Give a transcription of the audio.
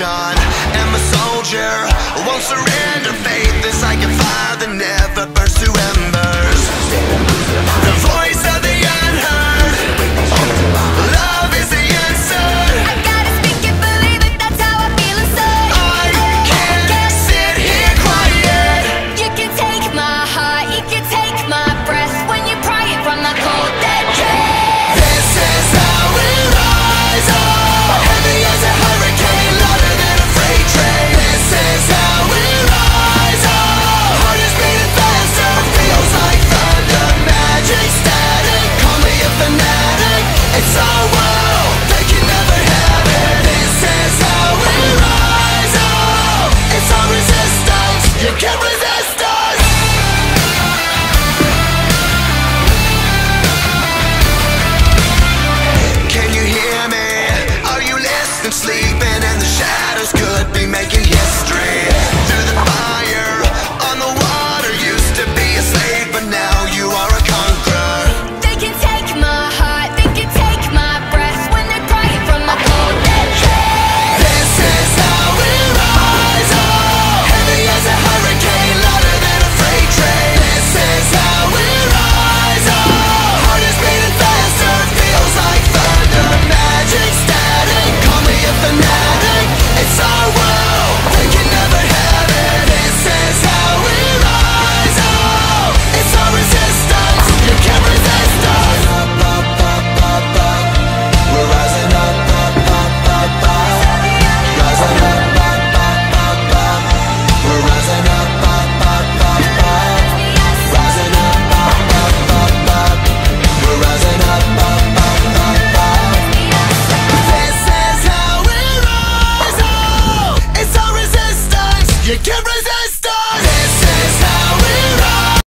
revolution. I'm a soldier, won't surrender.